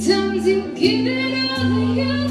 Sometimes you get it all you